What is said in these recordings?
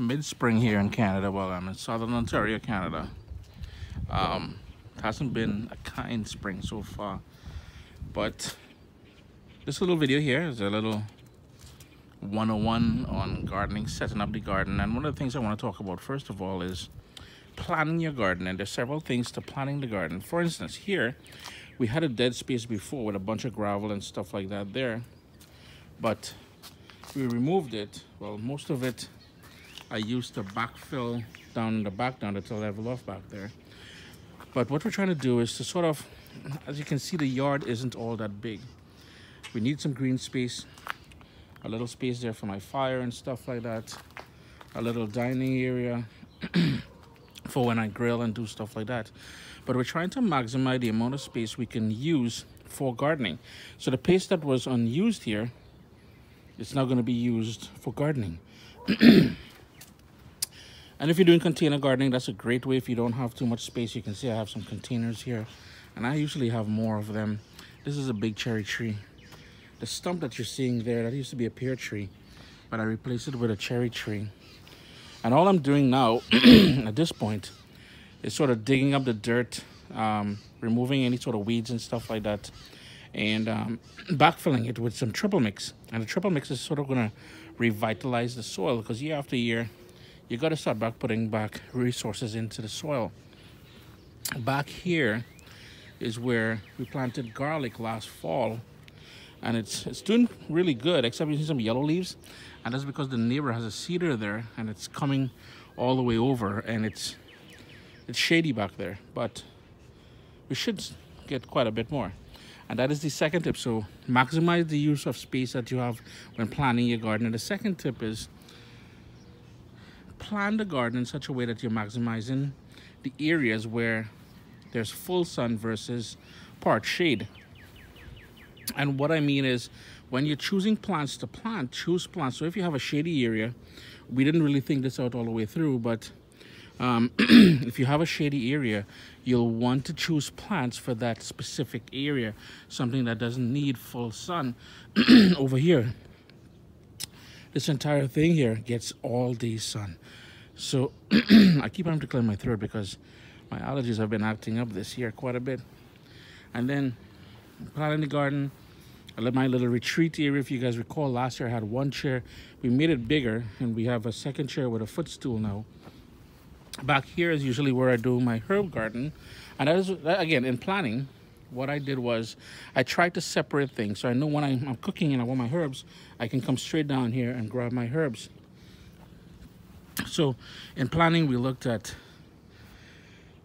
mid-spring here in Canada. Well, I'm in southern Ontario, Canada. Um, it hasn't been a kind spring so far, but this little video here is a little 101 on gardening, setting up the garden. And one of the things I want to talk about first of all is planning your garden. And there's several things to planning the garden. For instance, here we had a dead space before with a bunch of gravel and stuff like that there, but we removed it. Well, most of it I used to backfill down the back down to level off back there. But what we're trying to do is to sort of, as you can see, the yard isn't all that big. We need some green space, a little space there for my fire and stuff like that, a little dining area for when I grill and do stuff like that. But we're trying to maximize the amount of space we can use for gardening. So the place that was unused here, it's now going to be used for gardening. And if you're doing container gardening, that's a great way if you don't have too much space. You can see I have some containers here. And I usually have more of them. This is a big cherry tree. The stump that you're seeing there, that used to be a pear tree. But I replaced it with a cherry tree. And all I'm doing now, at this point, is sort of digging up the dirt, um, removing any sort of weeds and stuff like that. And um, backfilling it with some triple mix. And the triple mix is sort of going to revitalize the soil because year after year, you got to start back putting back resources into the soil. Back here is where we planted garlic last fall and it's it's doing really good except you see some yellow leaves and that's because the neighbor has a cedar there and it's coming all the way over and it's it's shady back there. But we should get quite a bit more. And that is the second tip. So maximize the use of space that you have when planning your garden. And the second tip is plan the garden in such a way that you're maximizing the areas where there's full sun versus part shade. And what I mean is when you're choosing plants to plant, choose plants. So if you have a shady area, we didn't really think this out all the way through, but um, if you have a shady area, you'll want to choose plants for that specific area, something that doesn't need full sun. Over here, this entire thing here gets all day sun. So I keep having to clear my throat because my allergies have been acting up this year quite a bit. And then planting the garden, I let my little retreat area. If you guys recall, last year I had one chair. We made it bigger and we have a second chair with a footstool now. Back here is usually where I do my herb garden. And that is, again, in planning, what I did was I tried to separate things. So I know when I'm, I'm cooking and I want my herbs, I can come straight down here and grab my herbs. So in planning, we looked at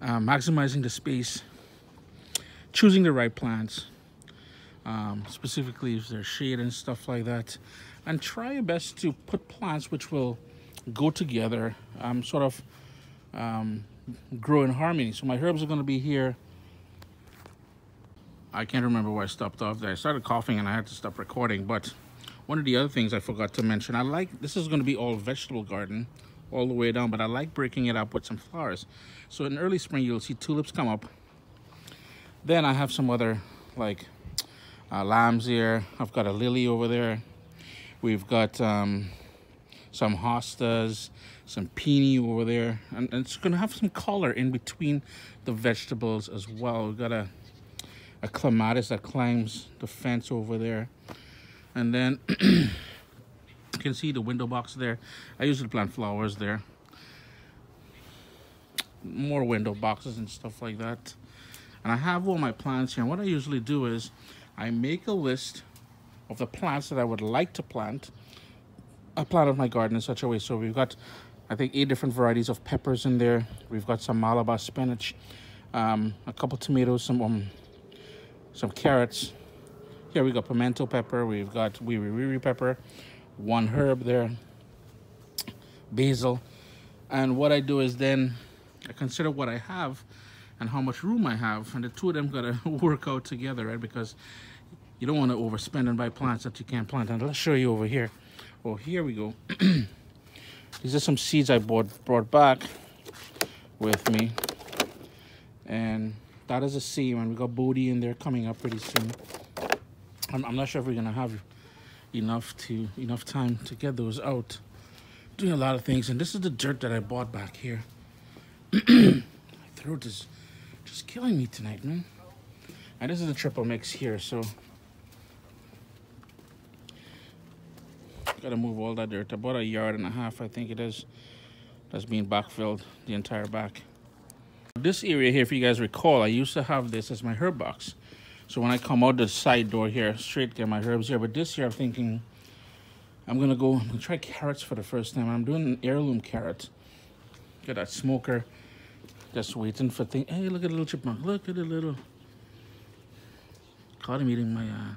uh, maximizing the space, choosing the right plants, um, specifically if there's shade and stuff like that, and try your best to put plants which will go together, um, sort of um, grow in harmony. So my herbs are going to be here I can't remember where I stopped off there. I started coughing and I had to stop recording. But one of the other things I forgot to mention, I like, this is going to be all vegetable garden all the way down, but I like breaking it up with some flowers. So in early spring, you'll see tulips come up. Then I have some other like uh, lamb's ear. I've got a lily over there. We've got um, some hostas, some peony over there. And, and it's going to have some color in between the vegetables as well. We've got a a clematis that climbs the fence over there. And then you can see the window box there. I usually plant flowers there. More window boxes and stuff like that. And I have all my plants here. And what I usually do is I make a list of the plants that I would like to plant. I plant of my garden in such a way. So we've got, I think, eight different varieties of peppers in there. We've got some Malabar spinach, um, a couple tomatoes, some um, some carrots. Here we got pimento pepper. We've got wiri wiri pepper, one herb there, basil. And what I do is then I consider what I have and how much room I have. And the two of them got to work out together, right? Because you don't want to overspend and buy plants that you can't plant. And let's show you over here. Well, here we go. These are some seeds I bought, brought back with me. And that is a seam and we got bodi in there coming up pretty soon I'm, I'm not sure if we're gonna have enough to enough time to get those out doing a lot of things. And this is the dirt that I bought back here. My throat is just killing me tonight, man. And this is the triple mix here, so gotta move all that dirt. About a yard and a half, I think it is. That's being backfilled, the entire back. This area here, if you guys recall, I used to have this as my herb box. So when I come out the side door here, straight get my herbs here. But this year I'm thinking I'm gonna go, I'm gonna try carrots for the first time. I'm doing an heirloom carrot. Got that smoker. Just waiting for things. Hey, look at little chipmunk. Look at the little. Caught him eating my uh,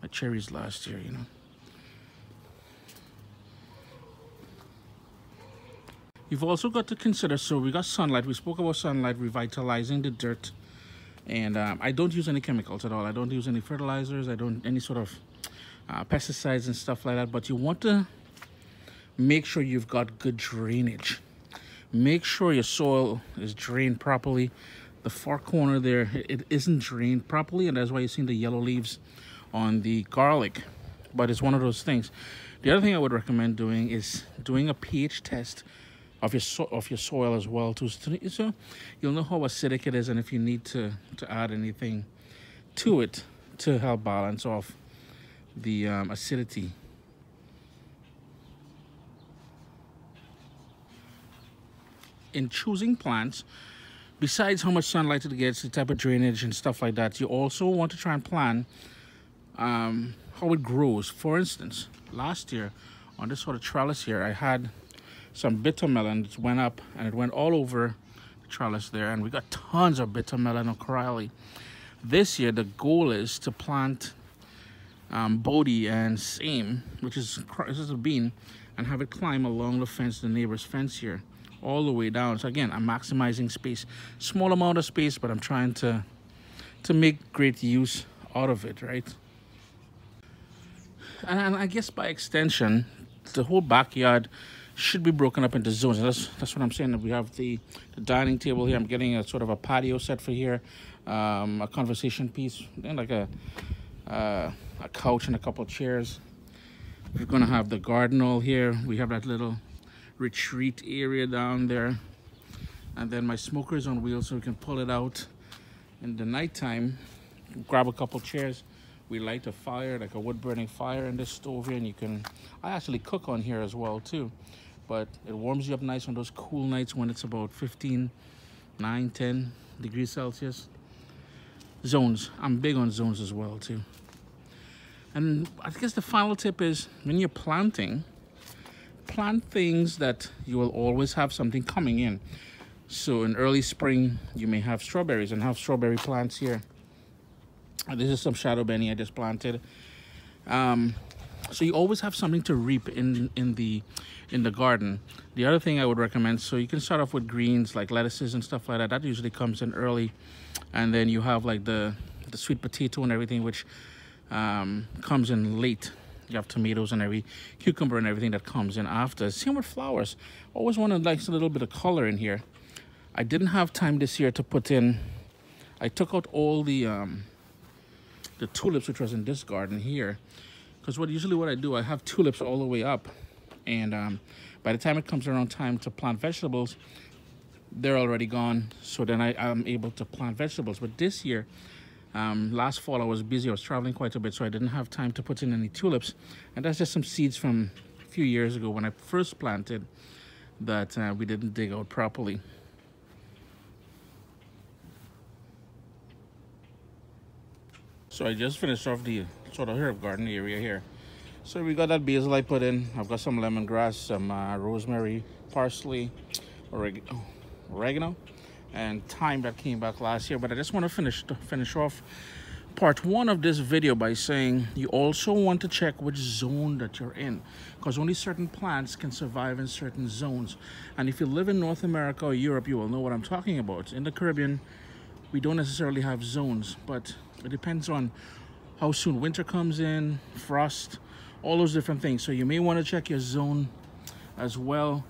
my cherries last year, you know. You've also got to consider, so we got sunlight. We spoke about sunlight revitalizing the dirt. And um, I don't use any chemicals at all. I don't use any fertilizers. I don't any sort of uh, pesticides and stuff like that. But you want to make sure you've got good drainage. Make sure your soil is drained properly. The far corner there, it isn't drained properly. And that's why you're seeing the yellow leaves on the garlic. But it's one of those things. The other thing I would recommend doing is doing a pH test of your so of your soil as well too. So you'll know how acidic it is and if you need to to add anything to it to help balance off the um, acidity. In choosing plants, besides how much sunlight it gets, the type of drainage and stuff like that, you also want to try and plan um, how it grows. For instance, last year on this sort of trellis here, I had some bitter melons went up and it went all over the trellis there and we got tons of bitter melon or caraili. This year the goal is to plant um, bodi and same, which is this is a bean, and have it climb along the fence, the neighbor's fence here, all the way down. So again, I'm maximizing space, small amount of space, but I'm trying to to make great use out of it, right? And, and I guess by extension, the whole backyard should be broken up into zones. That's that's what I'm saying. We have the, the dining table here. I'm getting a sort of a patio set for here, um, a conversation piece, then like a uh, a couch and a couple chairs. We're gonna have the garden all here. We have that little retreat area down there, and then my smoker is on wheels, so we can pull it out in the nighttime. Grab a couple chairs we light a fire like a wood burning fire in this stove here and you can i actually cook on here as well too but it warms you up nice on those cool nights when it's about 15 9 10 degrees celsius. Zones. I'm big on zones as well too. And i guess the final tip is when you're planting plant things that you will always have something coming in. So in early spring you may have strawberries and have strawberry plants here. This is some shado beni i just planted. Um, so you always have something to reap in in the in the garden. The other thing i would recommend so you can start off with greens like lettuces and stuff like that. That usually comes in early. And then you have like the the sweet potato and everything which um, comes in late. You have tomatoes and every cucumber and everything that comes in after. Same with flowers. Always wanted like a little bit of color in here. I didn't have time this year to put in i took out all the um, the tulips which was in this garden here because what usually what I do, I have tulips all the way up. And um, by the time it comes around time to plant vegetables, they're already gone. So then I, am able to plant vegetables. But this year, um, last fall I was busy. I was traveling quite a bit, so I didn't have time to put in any tulips. And that's just some seeds from a few years ago when I first planted that uh, we didn't dig out properly. So I just finished off the sort of herb garden area here. So we got that basil I put in. I've got some lemongrass, some uh, rosemary, parsley, oreg oregano, and thyme that came back last year. But I just want to finish to finish off part one of this video by saying you also want to check which zone that you're in because only certain plants can survive in certain zones and if you live in North America or Europe you will know what I'm talking about in the Caribbean we don't necessarily have zones but it depends on how soon winter comes in, frost, all those different things. So you may want to check your zone as well.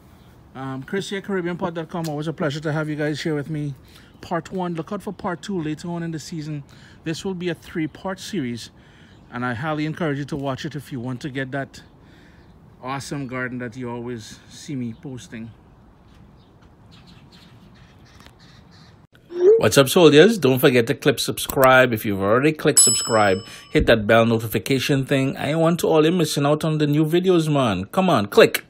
Um, Chris here, CaribbeanPot.com. Always a pleasure to have you guys here with me. Part one. Look out for part two later on in the season. This will be a three-part series, and I highly encourage you to watch it if you want to get that awesome garden that you always see me posting. What's up, soldiers? Don't forget to click subscribe. If you've already clicked subscribe, hit that bell notification thing. I want to all you missing out on the new videos, man. Come on, click.